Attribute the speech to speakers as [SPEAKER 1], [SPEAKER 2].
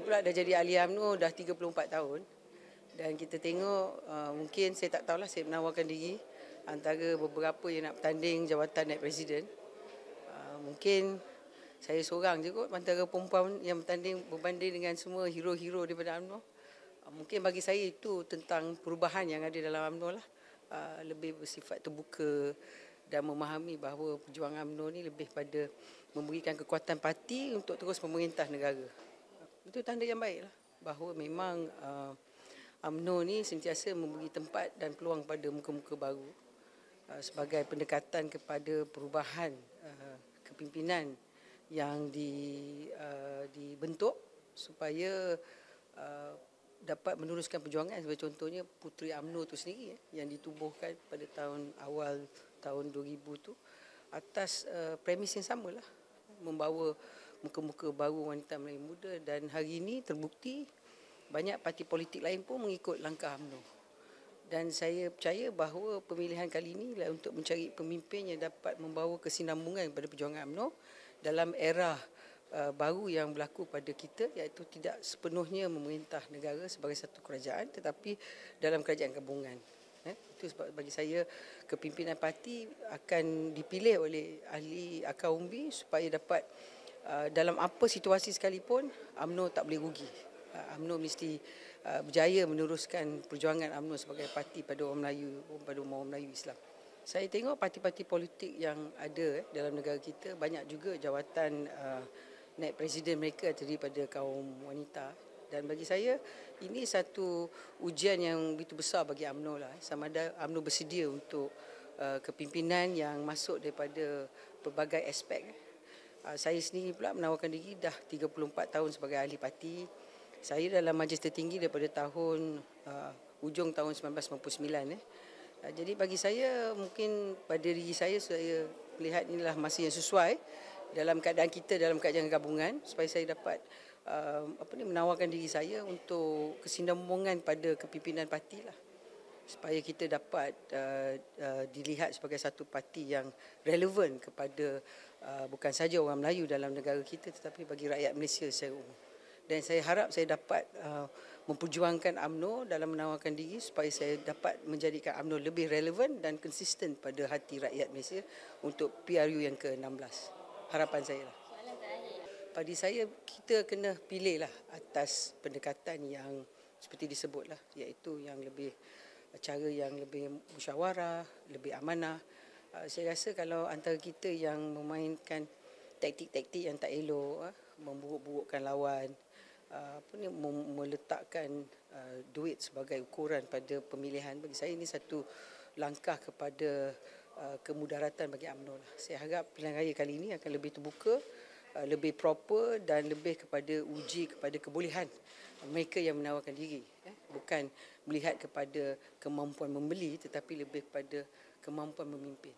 [SPEAKER 1] pula dah jadi ahli UMNO dah 34 tahun dan kita tengok uh, mungkin saya tak tahulah saya menawarkan diri antara beberapa yang nak bertanding jawatan naib presiden. Uh, mungkin saya seorang je kot antara perempuan yang bertanding berbanding dengan semua hero-hero daripada UMNO. Uh, mungkin bagi saya itu tentang perubahan yang ada dalam UMNO lah. Uh, lebih bersifat terbuka dan memahami bahawa perjuangan UMNO ni lebih pada memberikan kekuatan parti untuk terus memerintah negara. Itu tanda yang baik lah bahawa memang uh, UMNO ni sentiasa memberi tempat dan peluang pada muka-muka baru uh, sebagai pendekatan kepada perubahan uh, kepimpinan yang di, uh, dibentuk supaya uh, dapat meneruskan perjuangan. Sebagai contohnya Puteri UMNO itu sendiri eh, yang ditubuhkan pada tahun awal tahun 2000 tu atas uh, premis yang sama lah membawa muka-muka baru wanita Melayu muda dan hari ini terbukti banyak parti politik lain pun mengikut langkah UMNO dan saya percaya bahawa pemilihan kali ini adalah untuk mencari pemimpin yang dapat membawa kesinambungan kepada perjuangan UMNO dalam era uh, baru yang berlaku pada kita iaitu tidak sepenuhnya memerintah negara sebagai satu kerajaan tetapi dalam kerajaan gabungan. Eh, itu sebab bagi saya kepimpinan parti akan dipilih oleh ahli akar umbi supaya dapat dalam apa situasi sekalipun UMNO tak boleh rugi. Uh, UMNO mesti uh, berjaya meneruskan perjuangan UMNO sebagai parti pada orang Melayu, pada orang Melayu Islam. Saya tengok parti-parti politik yang ada eh, dalam negara kita banyak juga jawatan uh, naik presiden mereka terdiri pada kaum wanita. Dan bagi saya ini satu ujian yang begitu besar bagi AMNO lah. Sama ada AMNO bersedia untuk uh, kepimpinan yang masuk daripada pelbagai aspek uh, saya sendiri pula menawarkan diri dah 34 tahun sebagai ahli parti. Saya dalam majlis tertinggi daripada tahun uh, ujung tahun 1999 eh. Ah, jadi bagi saya mungkin pada diri saya saya melihat inilah masa yang sesuai dalam keadaan kita dalam keadaan gabungan supaya saya dapat uh, apa ni menawarkan diri saya untuk kesinambungan pada kepimpinan parti lah supaya kita dapat uh, uh, dilihat sebagai satu parti yang relevan kepada uh, bukan saja orang Melayu dalam negara kita tetapi bagi rakyat Malaysia secara umum dan saya harap saya dapat uh, memperjuangkan AMNO dalam menawarkan diri supaya saya dapat menjadikan AMNO lebih relevan dan konsisten pada hati rakyat Malaysia untuk PRU yang ke-16. Harapan saya lah. Pada saya, kita kena pilih lah atas pendekatan yang seperti disebutlah iaitu yang lebih cara yang lebih musyawarah, lebih amanah. Uh, saya rasa kalau antara kita yang memainkan taktik-taktik yang tak elok, uh, memburuk-burukkan lawan, Uh, apa ni meletakkan duit sebagai ukuran pada pemilihan bagi saya ini satu langkah kepada kemudaratan bagi UMNO lah. Saya harap pilihan raya kali ini akan lebih terbuka, lebih proper dan lebih kepada uji kepada kebolehan mereka yang menawarkan diri. Eh? Bukan melihat kepada kemampuan membeli tetapi lebih kepada kemampuan memimpin.